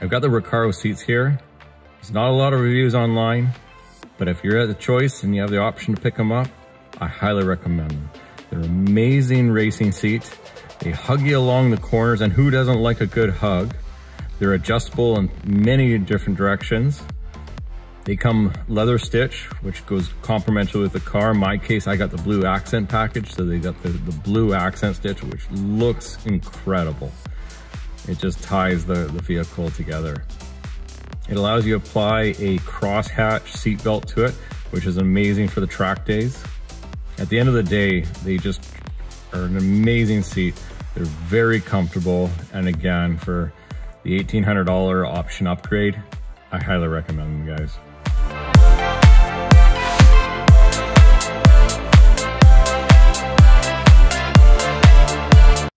I've got the Recaro seats here. There's not a lot of reviews online, but if you're at the choice and you have the option to pick them up, I highly recommend them. They're amazing racing seats. They hug you along the corners, and who doesn't like a good hug? They're adjustable in many different directions. They come leather stitch, which goes complementary with the car. In my case, I got the blue accent package, so they got the, the blue accent stitch, which looks incredible. It just ties the, the vehicle together. It allows you to apply a crosshatch seat belt to it, which is amazing for the track days. At the end of the day, they just are an amazing seat. They're very comfortable. And again, for the $1,800 option upgrade, I highly recommend them guys.